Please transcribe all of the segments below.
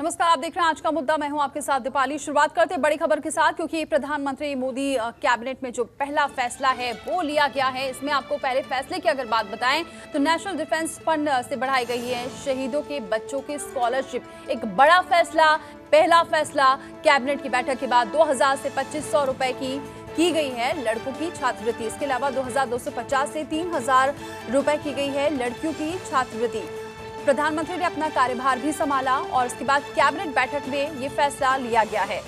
नमस्कार, आप देख रहे हैं आज का मुद्दा। मैं हूँ आपके साथ दीपाली। शुरुआत करते हैं बड़ी खबर के साथ, क्योंकि प्रधानमंत्री मोदी कैबिनेट में जो पहला फैसला है, वो लिया गया है। इसमें आपको पहले फैसले की अगर बात बताएँ तो नेशनल डिफेंस फंड से बढ़ाई गई है। शहीदों के बच्चों की स्कॉलरशिप, एक बड़ा फैसला, पहला फैसला। कैबिनेट की बैठक के बाद दो हज़ार से पच्चीस रुपए की की गई है लड़कों की छात्रवृत्ति। इसके अलावा 2250 से 3000 रुपए की गई है लड़कियों की छात्रवृत्ति। प्रधानमंत्री ने अपना कार्यभार भी संभाला और उसके बाद कैबिनेट बैठक में ये फैसला लिया गया है।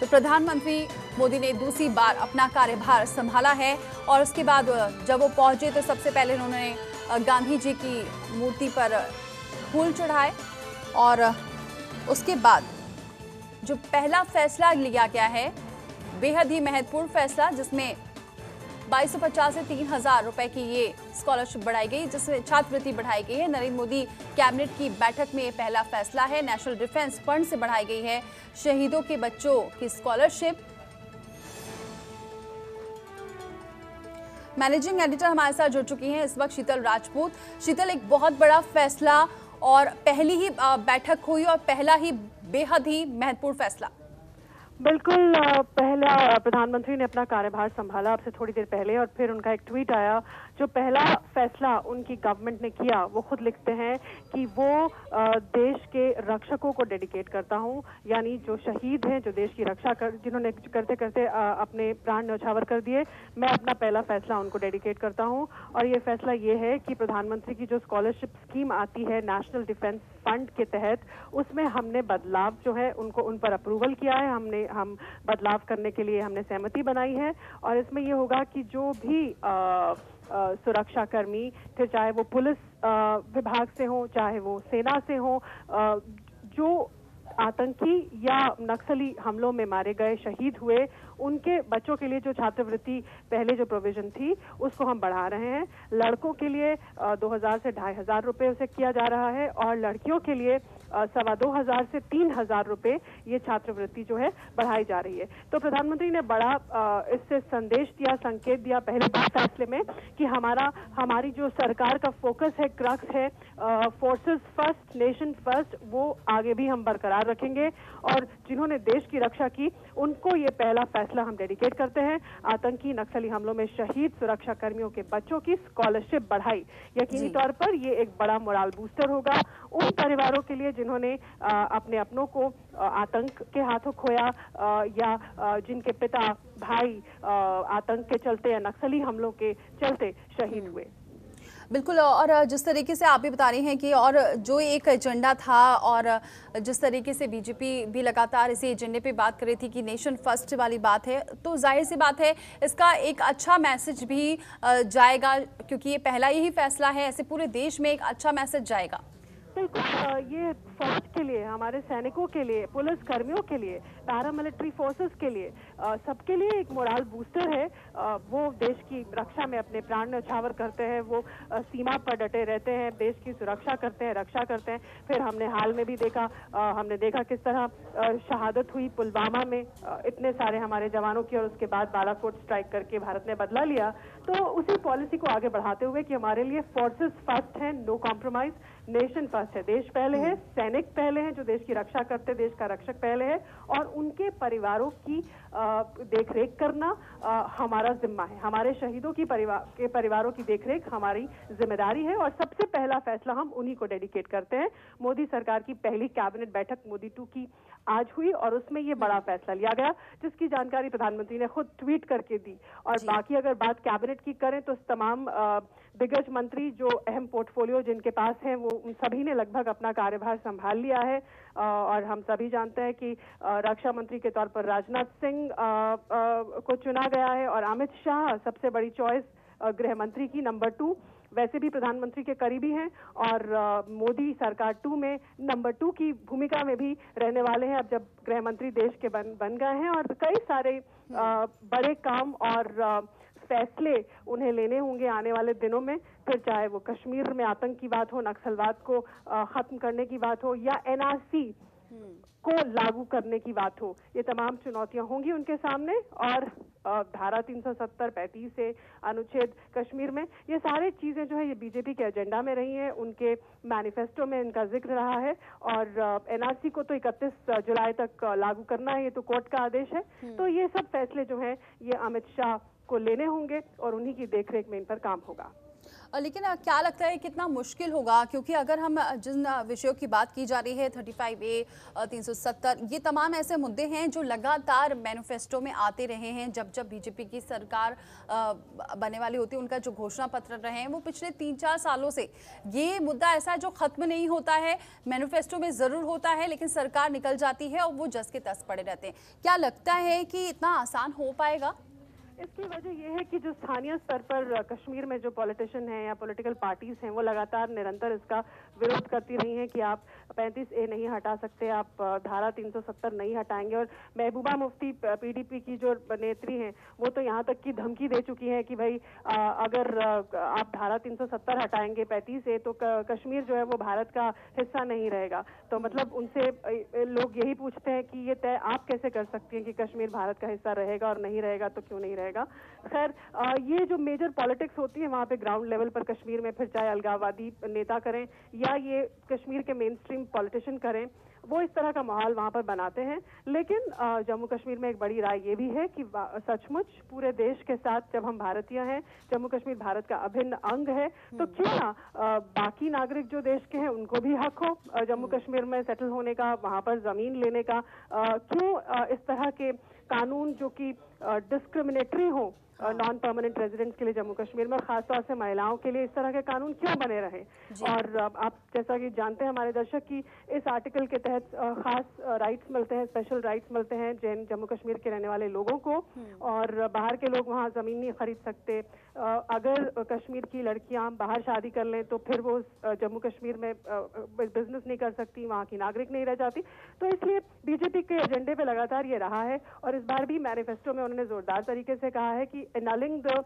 तो प्रधानमंत्री मोदी ने दूसरी बार अपना कार्यभार संभाला है और उसके बाद जब वो पहुँचे तो सबसे पहले उन्होंने गांधी जी की मूर्ति पर फूल चढ़ाए और उसके बाद जो पहला फैसला लिया गया है, बेहद ही महत्वपूर्ण फैसला जिसमें बाईस से तीन हज़ार रुपए की ये स्कॉलरशिप बढ़ाई गई, जिसमें छात्रवृत्ति बढ़ाई गई है। नरेंद्र मोदी कैबिनेट की बैठक में पहला फैसला है। नेशनल डिफेंस फंड से बढ़ाई गई है। शहीदों के बच्चों की स्कॉलरशिप मैनेजिंग एडिटर हमारे साथ जुड़ चुकी हैं इस वक्त शीतल राजपूत। शीतल, एक बहुत बड़ा फैसला और पहली ही बैठक हुई और पहला ही बेहद ही महत्वपूर्ण फैसला। बिल्कुल पहला प्रधानमंत्री ने अपना कार्यभार संभाला आपसे थोड़ी देर पहले और फिर उनका एक ट्वीट आया। जो पहला फैसला उनकी गवर्नमेंट ने किया, वो खुद लिखते हैं कि वो देश के रक्षकों को डेडिकेट करता हूँ। यानी जो शहीद हैं, जो देश की रक्षा कर, जिन्होंने करते करते अपने प्राण न्यौछावर कर दिए, मैं अपना पहला फैसला उनको डेडिकेट करता हूँ। और ये फैसला ये है कि प्रधानमंत्री की जो स्कॉलरशिप स्कीम आती है नेशनल डिफेंस फंड के तहत, उसमें हमने बदलाव जो है, उनको, उन पर अप्रूवल किया है। हमने हम बदलाव करने के लिए हमने सहमति बनाई है। और इसमें ये होगा कि जो भी आ, सुरक्षा कर्मी फिर चाहे वो पुलिस विभाग से हो चाहे वो सेना से हो जो आतंकी या नक्सली हमलों में मारे गए शहीद हुए उनके बच्चों के लिए जो छात्रवृत्ति पहले जो प्रोविज़न थी, उसको हम बढ़ा रहे हैं। लड़कों के लिए दो हज़ार से ढाई हज़ार रुपए उसे किया जा रहा है और लड़कियों के लिए सवा दो हज़ार से तीन हज़ार रुपए ये छात्रवृत्ति जो है बढ़ाई जा रही है। तो प्रधानमंत्री ने बड़ा इससे संदेश दिया, संकेत दिया पहले फैसले में कि हमारा, हमारी जो सरकार का फोकस है क्रक्स है फोर्सेस फ़र्स्ट नेशन फ़र्स्ट वो आगे भी हम बरकरार रखेंगे और जिन्होंने देश की रक्षा की उनको ये पहला फैसला हम डेडिकेट करते हैं। आतंकी नक्सली हमलों में शहीद सुरक्षा कर्मियों के बच्चों की स्कॉलरशिप बढ़ाई। यकीनी तौर पर ये एक बड़ा मोराल बूस्टर होगा। उन परिवारों के लिए जिन्होंने अपने अपनों को आतंक के हाथों खोया या जिनके पिता भाई आतंक के चलते या नक्सली हमलों के चलते शहीद हुए। बिल्कुल, और जिस तरीके से आप भी बता रही हैं कि और जो एक एजेंडा था और जिस तरीके से बीजेपी भी लगातार इसी एजेंडे पे बात कर रही थी कि नेशन फ़र्स्ट वाली बात है तो ज़ाहिर सी बात है इसका एक अच्छा मैसेज भी जाएगा, क्योंकि ये पहला ही फैसला है, ऐसे पूरे देश में एक अच्छा मैसेज जाएगा। बिल्कुल ये फौज के लिए, हमारे सैनिकों के लिए पुलिस कर्मियों के लिए पैरामिलिट्री फोर्सेस के लिए सबके लिए एक मोराल बूस्टर है। वो देश की रक्षा में अपने प्राण न्यौछावर करते हैं वो सीमा पर डटे रहते हैं देश की सुरक्षा करते हैं रक्षा करते हैं। फिर हमने हाल में भी देखा हमने देखा किस तरह शहादत हुई पुलवामा में इतने सारे हमारे जवानों की और उसके बाद बालाकोट स्ट्राइक करके भारत ने बदला लिया। तो उसी पॉलिसी को आगे बढ़ाते हुए कि हमारे लिए फोर्सेस फ़र्स्ट हैं नो कॉम्प्रोमाइज नेशन फ़र्स्ट है। देश पहले है सैनिक पहले हैं जो देश की रक्षा करते देश का रक्षक पहले है और उनके परिवारों की देखरेख करना हमारा जिम्मा है। हमारे शहीदों की परिवार के परिवारों की देखरेख हमारी ज़िम्मेदारी है और सबसे पहला फैसला हम उन्हीं को डेडिकेट करते हैं। मोदी सरकार की पहली कैबिनेट बैठक मोदी टू की आज हुई और उसमें ये बड़ा फैसला लिया गया जिसकी जानकारी प्रधानमंत्री ने खुद ट्वीट करके दी। और बाकी अगर बात कैबिनेट की करें तो तमाम दिग्गज मंत्री जो अहम पोर्टफोलियो जिनके पास हैं वो उन सभी ने लगभग अपना कार्यभार संभाल लिया है। और हम सभी जानते हैं कि रक्षा मंत्री के तौर पर राजनाथ सिंह को चुना गया है और अमित शाह सबसे बड़ी चॉइस गृह मंत्री की नंबर टू। वैसे भी प्रधानमंत्री के करीबी हैं और मोदी सरकार टू में नंबर टू की भूमिका में भी रहने वाले हैं। अब जब गृह मंत्री देश के बन बन गए हैं और कई सारे आ, बड़े काम और आ, फैसले उन्हें लेने होंगे आने वाले दिनों में। फिर चाहे वो कश्मीर में आतंक की बात हो नक्सलवाद को खत्म करने की बात हो या एनआरसी को लागू करने की बात हो ये तमाम चुनौतियाँ होंगी उनके सामने। और धारा 370 पैंतीस से अनुच्छेद कश्मीर में ये सारे चीज़ें जो है ये बीजेपी के एजेंडा में रही हैं उनके मैनिफेस्टो में इनका ज़िक्र रहा है। और एनआरसी को तो 31 जुलाई तक लागू करना है ये तो कोर्ट का आदेश है। हम्म। तो ये सब फैसले जो हैं ये अमित शाह को लेने होंगे और उन्हीं की देखरेख में इन पर काम होगा। लेकिन क्या लगता है कितना मुश्किल होगा? क्योंकि अगर हम जिन विषयों की बात की जा रही है 35 ए 370 ये तमाम ऐसे मुद्दे हैं जो लगातार मैनिफेस्टो में आते रहे हैं। जब जब बीजेपी की सरकार बने वाली होती है, उनका जो घोषणा पत्र रहे हैं, वो पिछले तीन चार सालों से ये मुद्दा ऐसा है जो खत्म नहीं होता है। मैनिफेस्टो में ज़रूर होता है, लेकिन सरकार निकल जाती है और वो जस के तस पड़े रहते हैं। क्या लगता है कि इतना आसान हो पाएगा? इसकी वजह यह है कि जो स्थानीय स्तर पर कश्मीर में जो पॉलिटिशियन हैं या पॉलिटिकल पार्टीज़ हैं, वो लगातार निरंतर इसका विरोध करती रही हैं कि आप 35 ए नहीं हटा सकते, आप धारा 370 नहीं हटाएँगे। और महबूबा मुफ्ती पीडीपी की जो नेत्री हैं, वो तो यहाँ तक की धमकी दे चुकी हैं कि भाई अगर आप धारा 370 हटाएँगे 35 ए तो कश्मीर जो है वो भारत का हिस्सा नहीं रहेगा। तो मतलब उनसे लोग यही पूछते हैं कि ये तय आप कैसे कर सकती हैं कि कश्मीर भारत का हिस्सा रहेगा और नहीं रहेगा तो क्यों नहीं रहेगा? खैर ये जो मेजर पॉलिटिक्स होती है, वहाँ पे ग्राउंड लेवल पर कश्मीर में फिर चाहे अलगाववादी नेता करें या ये कश्मीर के मेन स्ट्रीम पॉलिटिशियन करें वो इस तरह का माहौल वहाँ पर बनाते हैं लेकिन जम्मू कश्मीर में एक बड़ी राय ये भी है कि सचमुच पूरे देश के साथ जब हम भारतीय हैं जम्मू कश्मीर भारत का अभिन्न अंग है तो हम्म। क्यों ना बाकी नागरिक जो देश के हैं उनको भी हक हो जम्मू हम्म। कश्मीर में सेटल होने का वहाँ पर ज़मीन लेने का क्यों इस तरह के कानून जो कि डिस्क्रिमिनेटरी हो नॉन परमानेंट रेजिडेंट्स के लिए जम्मू कश्मीर में खासतौर से महिलाओं के लिए इस तरह के कानून क्यों बने रहे? और आप जैसा कि जानते हैं हमारे दर्शक की इस आर्टिकल के तहत खास राइट्स मिलते हैं स्पेशल राइट्स मिलते हैं जैन जम्मू कश्मीर के रहने वाले लोगों को हम्म। और बाहर के लोग वहाँ ज़मीन नहीं खरीद सकते। अगर कश्मीर की लड़कियाँ बाहर शादी कर लें तो फिर वो जम्मू कश्मीर में बिज़नेस नहीं कर सकती वहाँ की नागरिक नहीं रह जाती। तो इसलिए बीजेपी के एजेंडे पे लगातार ये रहा है और इस बार भी मैनिफेस्टो में उन्होंने जोरदार तरीके से कहा है कि annulling the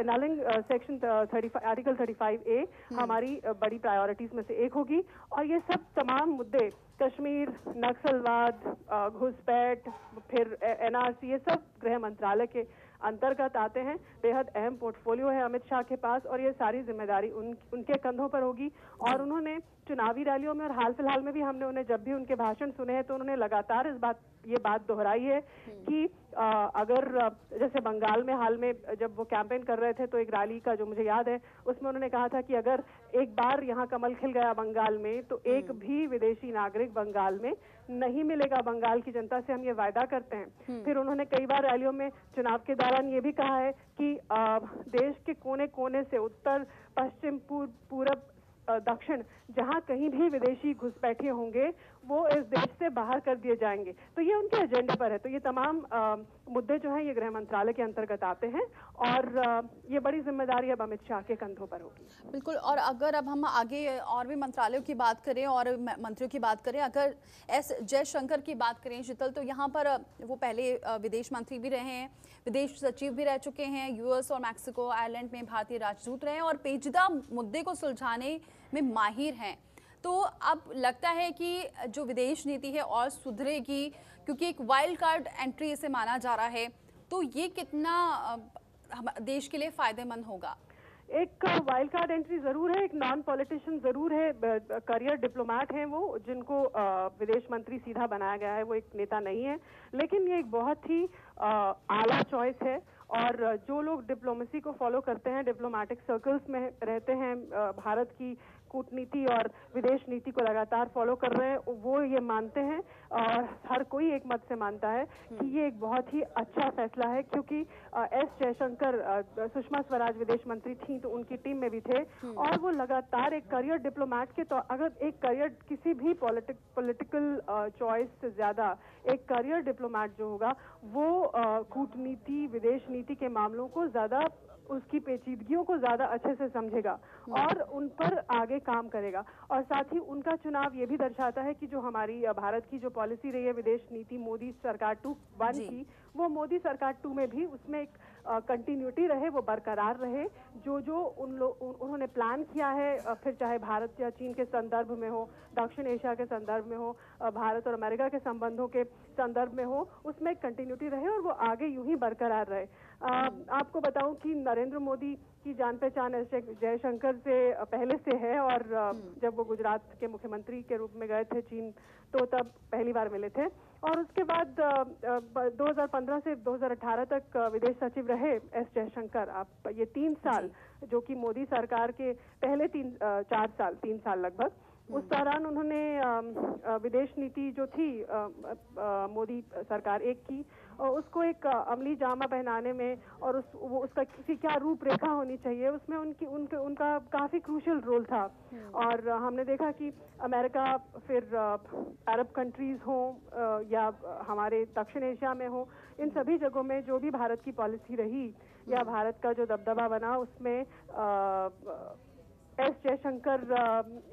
annulling section thirty article thirty five A हमारी uh, बड़ी प्रायोरिटीज में से एक होगी। और ये सब तमाम मुद्दे कश्मीर नक्सलवाद uh, घुसपैठ फिर एनआरसी ये सब गृह मंत्रालय के अंतर्गत आते हैं। बेहद अहम पोर्टफोलियो है अमित शाह के पास और ये सारी ज़िम्मेदारी उन उनके कंधों पर होगी। और उन्होंने चुनावी रैलियों में और हाल फ़िलहाल में भी हमने उन्हें जब भी उनके भाषण सुने हैं तो उन्होंने लगातार इस बात ये बात दोहराई है कि आ, अगर जैसे बंगाल में हाल में जब वो कैंपेन कर रहे थे तो एक रैली का जो मुझे याद है उसमें उन्होंने कहा था कि अगर एक बार यहाँ कमल खिल गया बंगाल में तो एक हम्म। भी विदेशी नागरिक बंगाल में नहीं मिलेगा बंगाल की जनता से हम ये वायदा करते हैं हम्म। फिर उन्होंने कई बार रैलियों में चुनाव के दौरान ये भी कहा है कि देश के कोने कोने से उत्तर पश्चिम पूर्व दक्षिण जहाँ कहीं भी विदेशी घुसपैठे होंगे वो इस देश से बाहर कर दिए जाएँगे। तो ये उनके एजेंडे पर है। तो ये तमाम आ, मुद्दे जो हैं ये गृह मंत्रालय के अंतर्गत आते हैं और आ, ये बड़ी ज़िम्मेदारी अब अमित शाह के कंधों पर होगी। बिल्कुल और अगर अब हम आगे और भी मंत्रालयों की बात करें और मंत्रियों की बात करें अगर एस जयशंकर की बात करें शीतल तो यहाँ पर वो पहले विदेश मंत्री भी रहे हैं विदेश सचिव भी रह चुके हैं यूएस और मैक्सिको आयरलैंड में भारतीय राजदूत रहे हैं और पेचीदा मुद्दे को सुलझाने में माहिर हैं। तो अब लगता है कि जो विदेश नीति है और सुधरेगी, क्योंकि एक वाइल्ड कार्ड एंट्री इसे माना जा रहा है तो ये कितना देश के लिए फ़ायदेमंद होगा? एक वाइल्ड कार्ड एंट्री ज़रूर है, एक नॉन पॉलिटिशियन ज़रूर है करियर डिप्लोमेट हैं वो, जिनको विदेश मंत्री सीधा बनाया गया है, वो एक नेता नहीं है। लेकिन ये एक बहुत ही आला चॉइस है और जो लोग डिप्लोमेसी को फॉलो करते हैं डिप्लोमेटिक सर्कल्स में रहते हैं भारत की कूटनीति और विदेश नीति को लगातार फॉलो कर रहे हैं वो ये मानते हैं और हर कोई एक मत से मानता है कि ये एक बहुत ही अच्छा फैसला है क्योंकि एस जयशंकर सुषमा स्वराज विदेश मंत्री थी तो उनकी टीम में भी थे और वो लगातार एक करियर डिप्लोमेट के तो अगर एक करियर किसी भी पॉलिटिक पॉलिटिकल चॉइस से ज़्यादा एक करियर डिप्लोमेट जो होगा वो कूटनीति विदेश नीति के मामलों को ज़्यादा उसकी पेचीदगियों को ज़्यादा अच्छे से समझेगा और उन पर आगे काम करेगा। और साथ ही उनका चुनाव ये भी दर्शाता है कि जो हमारी भारत की जो पॉलिसी रही है विदेश नीति मोदी सरकार टू वन की वो मोदी सरकार टू में भी उसमें एक कंटिन्यूटी रहे वो बरकरार रहे। जो जो उन लोग उन्होंने प्लान किया है फिर चाहे भारत या चीन के संदर्भ में हो दक्षिण एशिया के संदर्भ में हो भारत और अमेरिका के संबंधों के संदर्भ में हो उसमें एक कंटिन्यूटी रहे और वो आगे यूँ ही बरकरार रहे। अ, आपको बताऊँ कि नरेंद्र मोदी की जान पहचान जयशंकर से पहले से है और जब वो गुजरात के मुख्यमंत्री के रूप में गए थे चीन तो तब पहली बार मिले थे। और उसके बाद अ, अ, ब- 2015 से 2018 तक विदेश सचिव रहे एस जयशंकर। आप ये तीन साल जो। कि मोदी सरकार के पहले तीन चार साल तीन साल लगभग। उस दौरान उन्होंने विदेश नीति जो थी मोदी सरकार एक की उसको एक अमली जामा पहनाने में और उस वो उसका किसी क्या रूपरेखा होनी चाहिए उसमें उनकी उनके उनका काफ़ी क्रूशल रोल था। और हमने देखा कि अमेरिका फिर अरब कंट्रीज़ हो या हमारे दक्षिण एशिया में हो इन सभी जगहों में जो भी भारत की पॉलिसी रही या भारत का जो दबदबा बना उसमें एस जयशंकर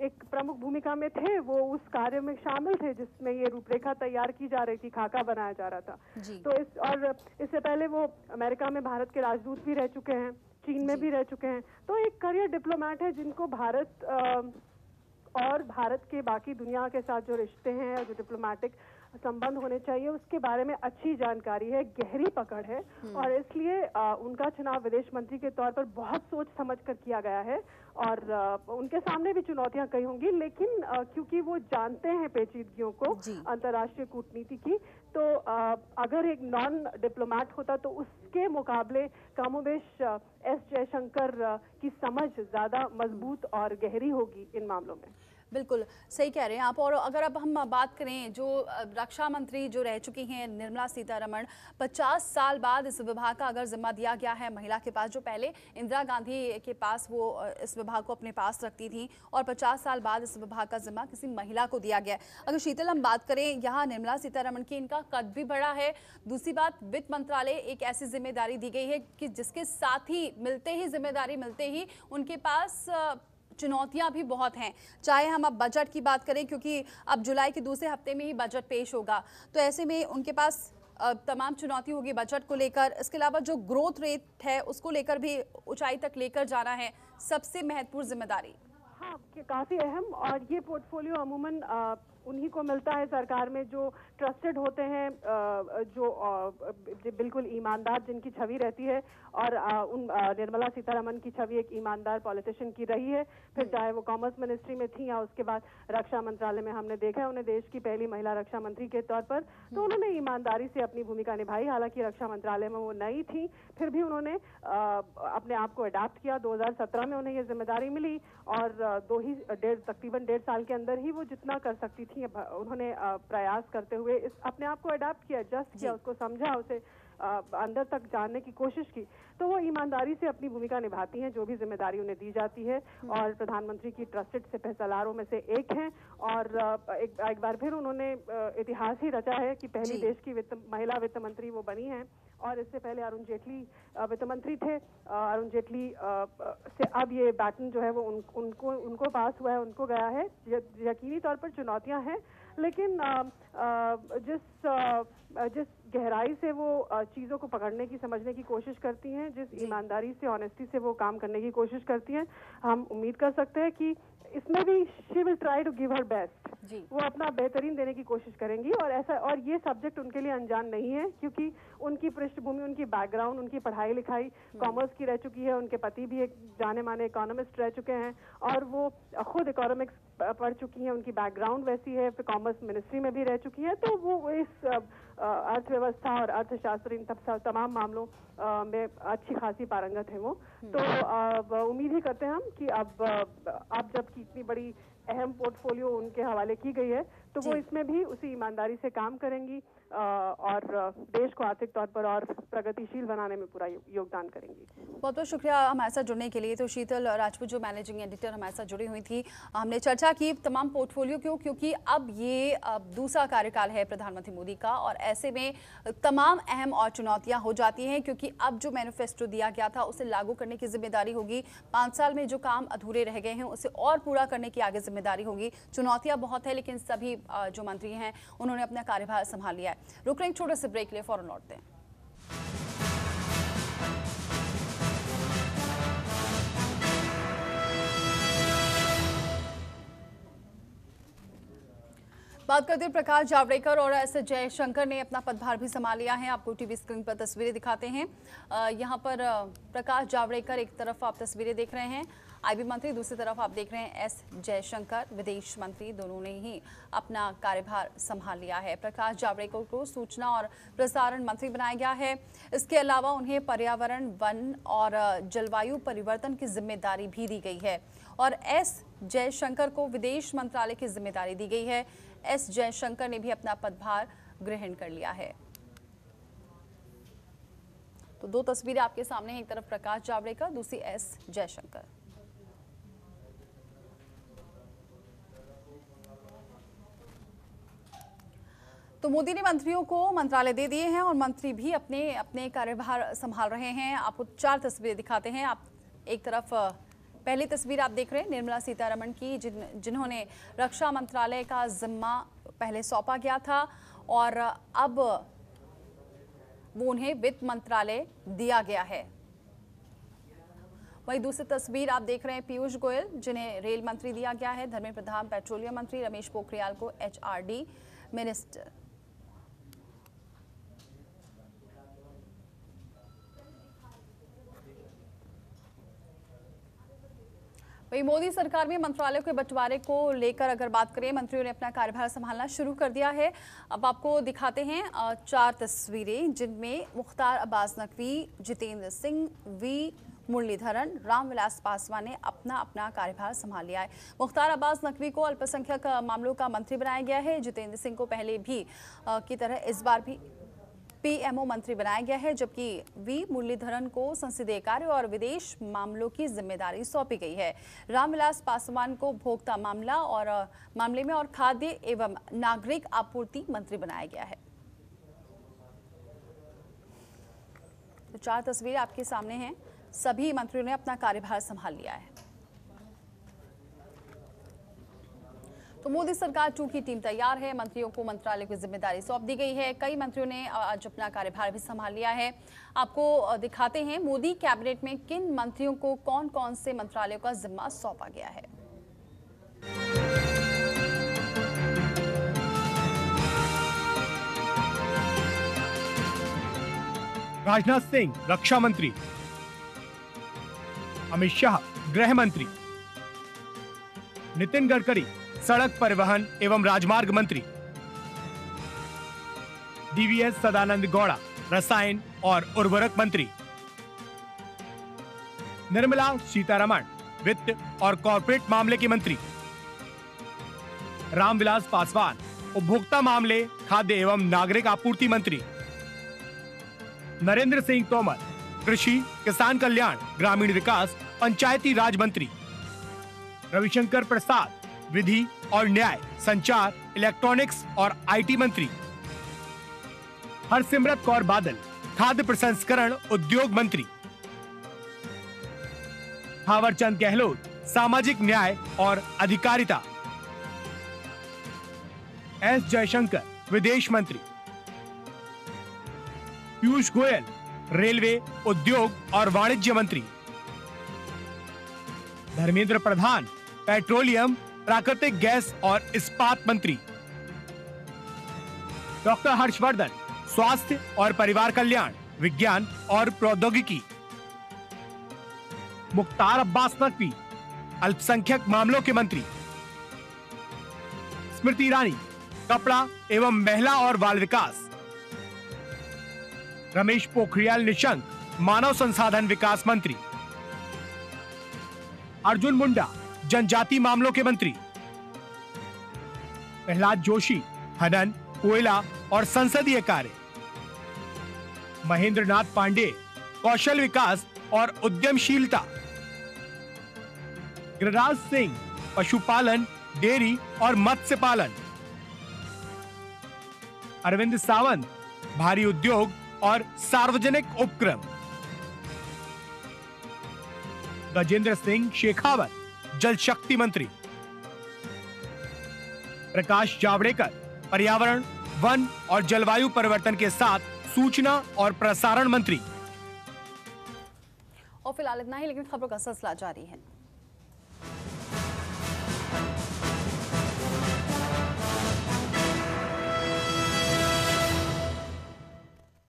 एक प्रमुख भूमिका में थे। वो उस कार्य में शामिल थे जिसमें ये रूपरेखा तैयार की जा रही थी खाका बनाया जा रहा था। तो इस और इससे पहले वो अमेरिका में भारत के राजदूत भी रह चुके हैं चीन में भी रह चुके हैं। तो एक करियर डिप्लोमेट है जिनको भारत अ, और भारत के बाकी दुनिया के साथ जो रिश्ते हैं जो डिप्लोमेटिक संबंध होने चाहिए। उसके बारे में अच्छी जानकारी है गहरी पकड़ है और इसलिए उनका चुनाव विदेश मंत्री के तौर पर बहुत सोच समझ कर किया गया है और उनके सामने भी चुनौतियाँ कई होंगी लेकिन क्योंकि वो जानते हैं पेचीदगियों को अंतर्राष्ट्रीय कूटनीति की तो अगर एक नॉन डिप्लोमेट होता तो उसके मुकाबले कमोबेश एस जयशंकर की समझ ज़्यादा मज़बूत और गहरी होगी इन मामलों में। बिल्कुल, सही कह रहे हैं आप। और अगर अब हम बात करें जो रक्षा मंत्री जो रह चुकी हैं निर्मला सीतारमण 50 साल बाद इस विभाग का अगर जिम्मा दिया गया है महिला के पास, जो पहले इंदिरा गांधी के पास वो इस विभाग को अपने पास रखती थी और 50 साल बाद इस विभाग का जिम्मा किसी महिला को दिया गया है। अगर शीतल हम बात करें, यहाँ निर्मला सीतारमण की इनका कद भी बड़ा है। दूसरी बात, वित्त मंत्रालय एक ऐसी ज़िम्मेदारी दी गई है कि जिसके साथ ही मिलते ही, ज़िम्मेदारी मिलते ही उनके पास चुनौतियाँ भी बहुत हैं। चाहे हम अब बजट की बात करें, क्योंकि अब जुलाई के दूसरे हफ़्ते में ही बजट पेश होगा। तो ऐसे में उनके पास तमाम चुनौती होगी बजट को लेकर। इसके अलावा जो ग्रोथ रेट है, उसको लेकर भी ऊंचाई तक लेकर जाना है सबसे महत्वपूर्ण ज़िम्मेदारी। हाँ काफ़ी अहम और ये पोर्टफोलियो अमूमन उन्हीं को मिलता है सरकार में जो ट्रस्टेड होते हैं जो बिल्कुल ईमानदार जिनकी छवि रहती है और उन निर्मला सीतारमन की छवि एक ईमानदार पॉलिटिशियन की रही है। फिर चाहे वो कॉमर्स मिनिस्ट्री में थी या उसके बाद रक्षा मंत्रालय में हमने देखा है उन्हें देश की पहली महिला रक्षा मंत्री के तौर पर तो उन्होंने ईमानदारी से अपनी भूमिका निभाई। हालाँकि रक्षा मंत्रालय में वो नई थी फिर भी उन्होंने अपने आप को अडाप्ट किया। 2017 में उन्हें ये ज़िम्मेदारी मिली और दो ही डेढ़ तकरीबन डेढ़ साल के अंदर ही वो जितना कर सकती थी भ- उन्होंने प्रयास करते हुए इस अपने आप को अडाप्ट किया एडजस्ट किया उसको समझा उसे अंदर तक जानने की कोशिश की तो वो ईमानदारी से अपनी भूमिका निभाती हैं जो भी ज़िम्मेदारी उन्हें दी जाती है। और प्रधानमंत्री की ट्रस्टेड से सलारों में से एक हैं। और एक, एक बार फिर उन्होंने इतिहास ही रचा है कि पहली देश की वित्त महिला वित्त मंत्री वो बनी हैं। और इससे पहले अरुण जेटली वित्त मंत्री थे। अरुण जेटली से अब ये बैटन जो है वो उन, उनको उनको पास हुआ है उनको गया है। यकीनी तौर पर चुनौतियाँ हैं। लेकिन जिस जिस गहराई से वो चीज़ों को पकड़ने की समझने की कोशिश करती हैं जिस ईमानदारी से ऑनेस्टी से वो काम करने की कोशिश करती हैं हम उम्मीद कर सकते हैं कि इसमें भी she will try to give her best जी। वो अपना बेहतरीन देने की कोशिश करेंगी और ऐसा और ये सब्जेक्ट उनके लिए अनजान नहीं है क्योंकि उनकी पृष्ठभूमि, उनकी बैकग्राउंड उनकी पढ़ाई लिखाई कॉमर्स की रह चुकी है, उनके पति भी एक जाने माने इकोनॉमिस्ट रह चुके हैं और वो खुद इकोनॉमिक्स पढ़ चुकी हैं, उनकी बैकग्राउंड वैसी है, फिर कॉमर्स मिनिस्ट्री में भी रह चुकी हैं तो वो इस अर्थव्यवस्था और अर्थशास्त्र इन सब, तमाम मामलों में अच्छी खासी पारंगत है वो। तो उम्मीद ही करते हैं हम कि अब अब जबकि इतनी बड़ी अहम पोर्टफोलियो उनके हवाले की गई है तो वो इसमें भी उसी ईमानदारी से काम करेंगी और देश को आर्थिक तौर पर और प्रगतिशील बनाने में पूरा योगदान करेंगी। बहुत बहुत शुक्रिया हमारे साथ जुड़ने के लिए। तो शीतल राजपूत जो मैनेजिंग एडिटर हमारे साथ जुड़ी हुई थी। हमने चर्चा की तमाम पोर्टफोलियो क्यों क्योंकि अब ये अब दूसरा कार्यकाल है प्रधानमंत्री मोदी का और ऐसे में तमाम अहम और चुनौतियाँ हो जाती हैं क्योंकि अब जो मैनिफेस्टो दिया गया था उसे लागू करने की ज़िम्मेदारी होगी। पाँच साल में जो काम अधूरे रह गए हैं उसे और पूरा करने की आगे ज़िम्मेदारी होगी। चुनौतियाँ बहुत है लेकिन सभी जो मंत्री हैं, उन्होंने अपना कार्यभार संभाल लिया है। रुक रहे छोटे से ब्रेक लिए, फ़ौरन लौटते हैं। बात करते हैं प्रकाश जावड़ेकर और एस जयशंकर ने अपना पदभार भी संभाल लिया है। आपको टीवी स्क्रीन पर तस्वीरें दिखाते हैं। यहाँ पर प्रकाश जावड़ेकर एक तरफ़ आप तस्वीरें देख रहे हैं। आईबी मंत्री दूसरी तरफ़ आप देख रहे हैं एस जयशंकर। विदेश मंत्री दोनों ने ही अपना कार्यभार संभाल लिया है। प्रकाश जावड़ेकर को सूचना और प्रसारण मंत्री बनाया गया है। इसके अलावा उन्हें पर्यावरण, वन और जलवायु परिवर्तन की ज़िम्मेदारी भी दी गई है। और एस जयशंकर को विदेश मंत्रालय की ज़िम्मेदारी दी गई है। एस जयशंकर ने भी अपना पदभार ग्रहण कर लिया है। तो दो तस्वीरें आपके सामने हैं, एक तरफ़ प्रकाश जावड़ेकर, दूसरी एस जयशंकर। तो मोदी ने मंत्रियों को मंत्रालय दे दिए हैं और मंत्री भी अपने अपने कार्यभार संभाल रहे हैं। आपको चार तस्वीरें दिखाते हैं। आप एक तरफ़ पहली तस्वीर आप देख रहे हैं निर्मला सीतारमण की, जिन, जिन्होंने रक्षा मंत्रालय का जिम्मा पहले सौंपा गया था और अब वो उन्हें वित्त मंत्रालय दिया गया है। वहीं दूसरी तस्वीर आप देख रहे हैं पीयूष गोयल, जिन्हें रेल मंत्री दिया गया है। धर्मेंद्र प्रधान, पेट्रोलियम मंत्री रमेश पोखरियाल को एचआरडी मिनिस्टर वही मोदी सरकार में मंत्रालय के बंटवारे को लेकर अगर बात करें, मंत्रियों ने अपना कार्यभार संभालना शुरू कर दिया है। अब आपको दिखाते हैं चार तस्वीरें जिनमें मुख्तार अब्बास नकवी, जितेंद्र सिंह, वी मुरलीधरन रामविलास पासवान ने अपना अपना कार्यभार संभाल लिया है। मुख्तार अब्बास नकवी को अल्पसंख्यक मामलों का मंत्री बनाया गया है। जितेंद्र सिंह को पहले भी की तरह इस बार भी पीएमओ मंत्री बनाया गया है, जबकि वी मुरलीधरन को संसदीय कार्य और विदेश मामलों की ज़िम्मेदारी सौंपी गई है। रामविलास पासवान को भोक्ता मामला और मामले में और खाद्य एवं नागरिक आपूर्ति मंत्री बनाया गया है। तो चार तस्वीरें आपके सामने हैं। सभी मंत्रियों ने अपना कार्यभार संभाल लिया है। तो मोदी सरकार टू की टीम तैयार है। मंत्रियों को मंत्रालय की ज़िम्मेदारी सौंप दी गई है। कई मंत्रियों ने आज अपना कार्यभार भी संभाल लिया है। आपको दिखाते हैं मोदी कैबिनेट में किन मंत्रियों को कौन कौन से मंत्रालयों का जिम्मा सौंपा गया है। राजनाथ सिंह, रक्षा मंत्री। अमित शाह, गृह मंत्री। नितिन गडकरी सड़क परिवहन एवं राजमार्ग मंत्री डीवीएस सदानंद गौड़ा, रसायन और उर्वरक मंत्री निर्मला सीतारमण, वित्त और कॉरपोरेट मामले की मंत्री रामविलास पासवान, उपभोक्ता मामले, खाद्य एवं नागरिक आपूर्ति मंत्री नरेंद्र सिंह तोमर, कृषि, किसान कल्याण, ग्रामीण विकास, पंचायती राज मंत्री रविशंकर प्रसाद विधि और न्याय, संचार इलेक्ट्रॉनिक्स और आईटी मंत्री। हरसिमरत कौर बादल, खाद्य प्रसंस्करण उद्योग मंत्री। थावरचंद गहलोत, सामाजिक न्याय और अधिकारिता। एस जयशंकर, विदेश मंत्री। पीयूष गोयल, रेलवे, उद्योग और वाणिज्य मंत्री। धर्मेंद्र प्रधान, पेट्रोलियम प्राकृतिक गैस और इस्पात मंत्री। डॉक्टर हर्षवर्धन, स्वास्थ्य और परिवार कल्याण, विज्ञान और प्रौद्योगिकी। मुख्तार अब्बास नकवी, अल्पसंख्यक मामलों के मंत्री। स्मृति ईरानी, कपड़ा एवं महिला और बाल विकास। रमेश पोखरियाल निशंक, मानव संसाधन विकास मंत्री। अर्जुन मुंडा जनजाति मामलों के मंत्री। प्रहलाद जोशी, हनन, कोयला और संसदीय कार्य। महेंद्र नाथ पांडे, कौशल विकास और उद्यमशीलता। गिरिराज सिंह, पशुपालन, डेयरी और मत्स्य पालन। अरविंद सावंत, भारी उद्योग और सार्वजनिक उपक्रम। गजेंद्र सिंह शेखावत। जल शक्ति मंत्री। प्रकाश जावड़ेकर, पर्यावरण, वन और जलवायु परिवर्तन के साथ सूचना और प्रसारण मंत्री। और फ़िलहाल इतना ही, लेकिन खबरों का सिलसिला जारी है।